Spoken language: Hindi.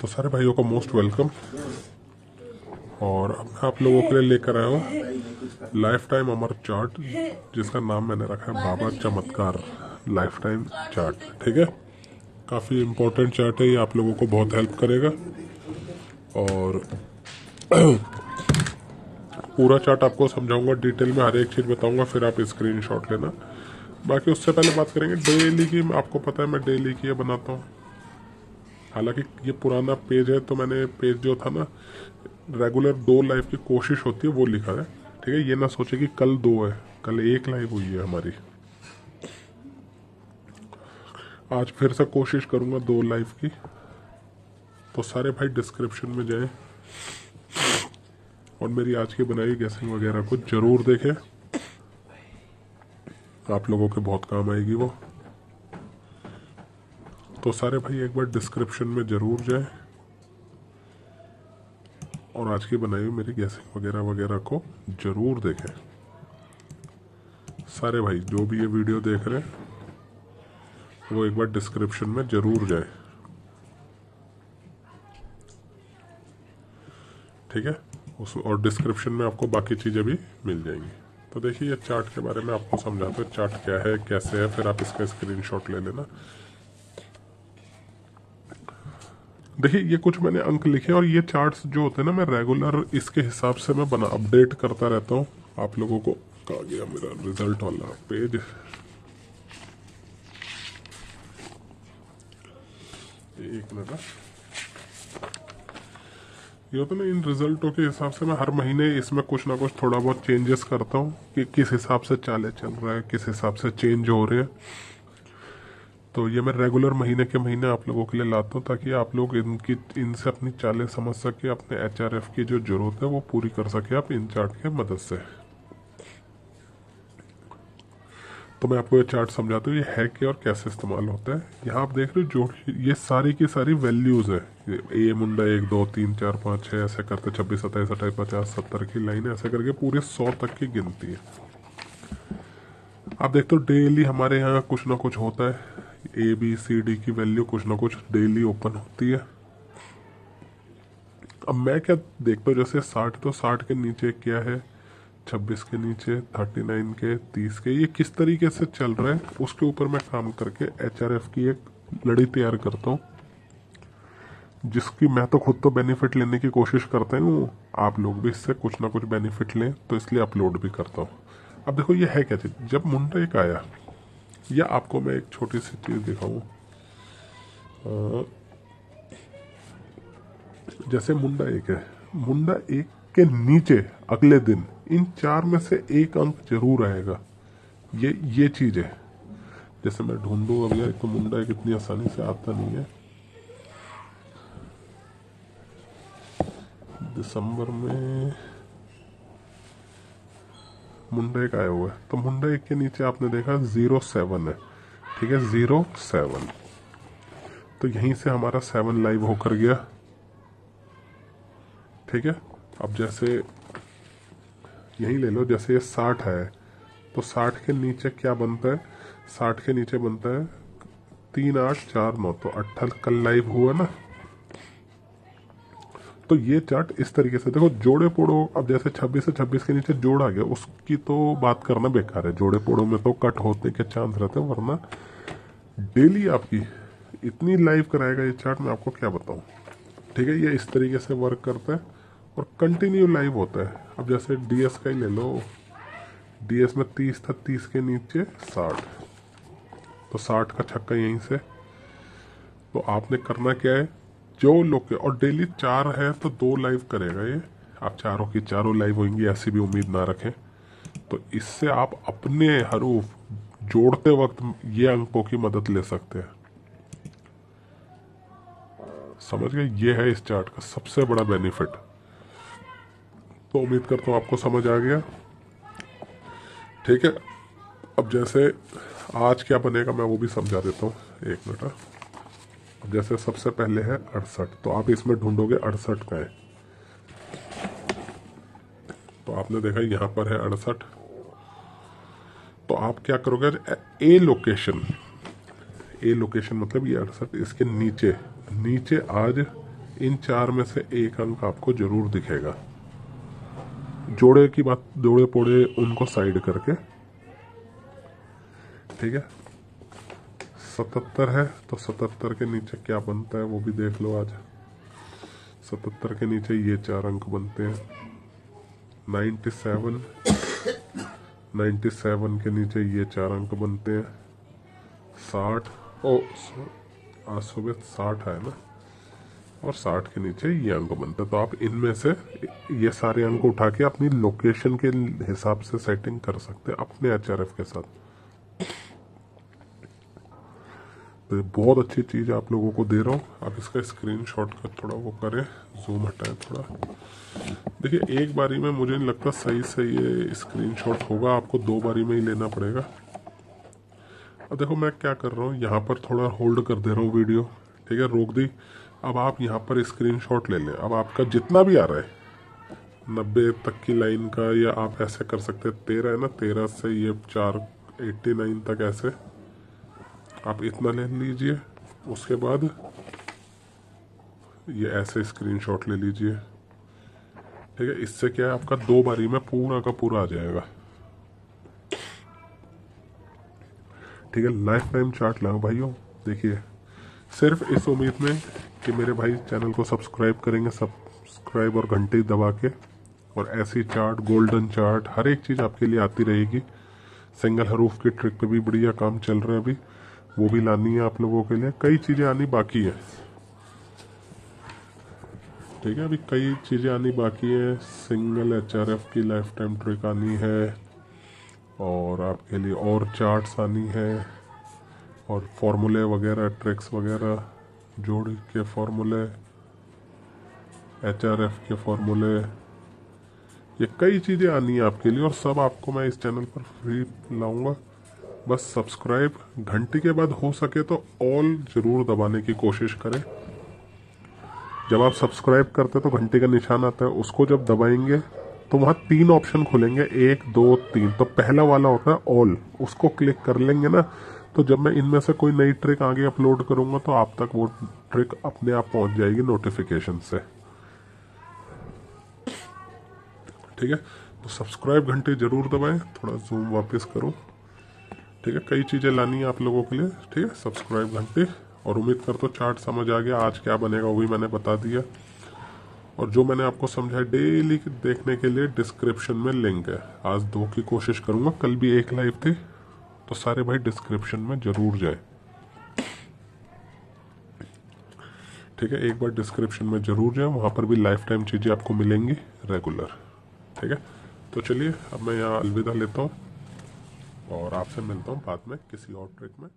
तो सारे भाइयों का मोस्ट वेलकम और अब मैं आप लोगों के लिए लेकर आया हूँ लाइफ टाइम अमर चार्ट जिसका नाम मैंने रखा है बाबा चमत्कार लाइफ टाइम चार्ट ठीक है? काफ़ी इम्पोर्टेंट चार्ट है, ये आप लोगों को बहुत हेल्प करेगा। और पूरा चार्ट आपको समझाऊँगा डिटेल में हर एक चीज़ बताऊँगा, फिर आप स्क्रीन शॉट लेना। बाकी उससे पहले बात करेंगे डेली की, आपको पता है मैं डेली की ये बनाता हूँ। हालाँकि ये पुराना पेज है तो मैंने पेज जो था ना रेगुलर दो लाइव की कोशिश होती है, वो लिखा है। ठीक है, ये ना सोचे कि कल दो है, कल एक लाइव हुई है हमारी। आज फिर से कोशिश करूँगा दो लाइव की। तो सारे भाई डिस्क्रिप्शन में जाएँ। और मेरी आज की बनाई गैसिंग वगैरह को ज़रूर देखें। आप लोगों के बहुत काम आएगी वो। तो सारे भाई एक बार डिस्क्रिप्शन में ज़रूर जाए। और आज की बनाई हुई मेरी गैसिंग वगैरह वगैरह को ज़रूर देखें। सारे भाई, जो भी ये वीडियो देख रहे हैं, वो एक बार डिस्क्रिप्शन में ज़रूर जाए। ठीक है? उस, और डिस्क्रिप्शन में आपको बाकी चीज़ें भी मिल जाएँगी। तो देखिए, ये चार्ट के बारे में आपको समझाते हैं चार्ट क्या है, कैसे है, फिर आप इसका स्क्रीनशॉट ले लेना। देखिए, ये कुछ मैंने अंक लिखे और ये चार्ट्स जो होते हैं ना, मैं रेगुलर इसके हिसाब से मैं बना अपडेट करता रहता हूँ आप लोगों को। कहा गया मेरा रिज़ल्ट वाला पेज एक मिनट हाँ। ये होता ना, इन रिजल्टों के हिसाब से मैं हर महीने इसमें कुछ ना कुछ थोड़ा बहुत चेंजेस करता हूँ कि किस हिसाब से चाले चल रहा है, किस हिसाब से चेंज हो रहे हैं। तो ये मैं रेगुलर महीने के महीने आप लोगों के लिए लाता हूँ ताकि आप लोग इनकी, इनसे अपनी चालें समझ सके, अपने एचआरएफ की जो ज़रूरत है वो पूरी कर सके आप इन चार्ट के मदद से। तो मैं आपको ये चार्ट समझाता हूँ, ये है क्या और कैसे इस्तेमाल होता है। यहाँ आप देख रहे हो जो ये सारी की सारी वैल्यूज़ है। ए मुंडा एक, दो, तीन, चार, पाँच छः ऐसे करते, छब्बीस, सत्ताईस, अट्ठाईस, पचास, सत्तर की लाइन ऐसे करके पूरे सौ तक की गिनती है। आप देखते हो डेली हमारे यहाँ कुछ ना कुछ होता है। ए बी सी डी की वैल्यू कुछ ना कुछ डेली ओपन होती है। अब मैं क्या देखता हूँ, जैसे साठ तो साठ के नीचे क्या है? छब्बीस के नीचे थर्टी नाइन के, तीस के, ये किस तरीके से चल रहा है? उसके ऊपर मैं काम करके एच आर एफ़ की एक लड़ी तैयार करता हूँ। जिसकी मैं तो खुद तो बेनिफिट लेने की कोशिश करता हूँ आप लोग भी इससे कुछ ना कुछ बेनिफिट लें तो इसलिए अपलोड भी करता हूँ। अब देखो, ये है क्या चीज़? जब मुंडा एक आया या आपको मैं एक छोटी सी चीज़ दिखाऊँ? जैसे मुंडा एक है। मुंडा एक के नीचे अगले दिन, इन चार में से एक अंक ज़रूर आएगा। ये ये चीज़ है। जैसे मैं ढूंढू अब यार तो मुंडा एक इतनी आसानी से आता नहीं है। दिसंबर में मुंडा एक आया हुआ है तो मुंडा के नीचे आपने देखा ज़ीरो सेवन है। ठीक है, ज़ीरो सेवन। तो यहीं से हमारा सेवन लाइव होकर गया। ठीक है, अब जैसे यही ले लो, जैसे ये साठ है तो साठ के नीचे क्या बनता है? साठ के नीचे बनता है तीन आठ चार नौ। तो अट्ठाईस कल लाइव हुआ ना? तो ये चार्ट इस तरीके से, देखो, जोड़े पोड़ो, अब जैसे 26 से 26 के नीचे जोड़ आ गया, उसकी तो बात करना बेकार है। जोड़े पोड़ो में तो कट होने के चांस रहते हैं, वरना डेली आपकी इतनी लाइव कराएगा ये चार्ट मैं आपको क्या बताऊँ? ठीक है, ये इस तरीके से वर्क करता है और कंटिन्यू लाइव होता है। अब जैसे डीएस का ही ले लो डीएस में तीस था, तीस के नीचे साठ। तो साठ का छक्का यहीं से। तो आपने करना क्या है? जो लोग और डेली चार है तो दो लाइव करेगा ये। आप चारों की चारों लाइव होंगी, ऐसी भी उम्मीद ना रखें। तो इससे आप अपने हरूफ जोड़ते वक्त ये अंकों की मदद ले सकते हैं। समझ गए? ये है इस चार्ट का सबसे बड़ा बेनिफिट तो उम्मीद करता हूँ आपको समझ आ गया। ठीक है? अब जैसे आज क्या बनेगा मैं वो भी समझा देता हूँ। एक मिनट हाँ। जैसे सबसे पहले है अड़सठ। तो आप इसमें ढूंढोगे अड़सठ का है। तो आपने देखा यहाँ पर है अड़सठ। तो आप क्या करोगे? ए लोकेशन। ए लोकेशन मतलब ये अड़सठ इसके नीचे। नीचे आज इन चार में से एक अंक आपको ज़रूर दिखेगा। जोड़े की बात जोड़े पोड़े उनको साइड करके। ठीक है? सतहत्तर है तो सतहत्तर के नीचे क्या बनता है वो भी देख लो आज। सतहत्तर के नीचे ये चार अंक बनते हैं। नाइन्टी सेवन नाइन्टी सेवन के नीचे ये चार अंक बनते हैं। साठ, ओ आज सुबह साठ है ना, और साठ के नीचे ये अंक बनते हैं। तो आप इनमें से ये सारे अंक उठा के अपनी लोकेशन के हिसाब से सेटिंग कर सकते हैं, अपने एच के साथ। तो बहुत अच्छी चीज़ आप लोगों को दे रहा हूँ। आप इसका स्क्रीन शॉट का थोड़ा वो करें जूम हटाएँ थोड़ा। देखिए, एक बारी में मुझे नहीं लगता सही से ये स्क्रीन शॉट होगा, आपको दो बारी में ही लेना पड़ेगा। अब देखो, मैं क्या कर रहा हूँ, यहाँ पर थोड़ा होल्ड कर दे रहा हूँ वीडियो ठीक है, रोक दी। अब आप यहाँ पर स्क्रीनशॉट ले लें। अब आपका जितना भी आ रहा है, नब्बे तक की लाइन का, या आप ऐसे कर सकते हैं, तेरह है ना, तेरह से ये चार एट्टी नाइन तक ऐसे। आप इतना ले लीजिए, उसके बाद ये ऐसे स्क्रीनशॉट ले लीजिए। ठीक है, इससे क्या है, आपका दो बारी में पूरा का पूरा आ जाएगा। ठीक है लाइफ टाइम चार्ट लाओ भाइयों, देखिए। सिर्फ़ इस उम्मीद में कि मेरे भाई चैनल को सब्सक्राइब करेंगे सब्सक्राइब और घंटी दबा के, और ऐसी चार्ट गोल्डन चार्ट हर एक चीज़ आपके लिए आती रहेगी। सिंगल हरूफ की ट्रिक पे भी बढ़िया काम चल रहा है अभी। वो भी लानी है आप लोगों के लिए। कई चीज़ें आनी बाकी है। ठीक है, अभी कई चीज़ें आनी बाकी है। सिंगल एच आर एफ़ की लाइफ टाइम ट्रिक आनी है और आपके लिए और चार्ट्स आनी है और फॉर्मूले वगैरह, ट्रिक्स वगैरह, जोड़ के फॉर्मूले एच आर एफ़ के फॉर्मूले, ये कई चीज़ें आनी है आपके लिए और सब आपको मैं इस चैनल पर फ्री लाऊँगा। बस सब्सक्राइब। घंटी के बाद हो सके तो ऑल ज़रूर दबाने की कोशिश करें। जब आप सब्सक्राइब करते हैं तो घंटी का निशान आता है, उसको जब दबाएँगे तो वहाँ तीन ऑप्शन खुलेंगे, एक, दो, तीन। तो पहला वाला होता है ऑल, उसको क्लिक कर लेंगे ना तो जब मैं इनमें से कोई नई ट्रिक आगे अपलोड करूँगा तो आप तक वो ट्रिक अपने आप पहुँच जाएगी नोटिफिकेशन से। ठीक है? तो सब्सक्राइब घंटे ज़रूर दबाएँ, थोड़ा जूम वापस करूँ। ठीक है, कई चीज़ें लानी है आप लोगों के लिए, ठीक है सब्सक्राइब घंटे। और उम्मीद कर तो चार्ट समझ आ गया, आज क्या बनेगा वो भी मैंने बता दिया। और जो मैंने आपको समझाया डेली देखने के लिए डिस्क्रिप्शन में लिंक है। आज दो की कोशिश करूँगा, कल भी एक लाइव थी तो सारे भाई डिस्क्रिप्शन में ज़रूर जाए। ठीक है, एक बार डिस्क्रिप्शन में ज़रूर जाए, वहाँ पर भी लाइफ टाइम चीज़ें आपको मिलेंगी रेगुलर ठीक है तो चलिए, अब मैं यहाँ अलविदा लेता हूँ। और आपसे मिलता हूँ बाद में किसी और ट्रिक में।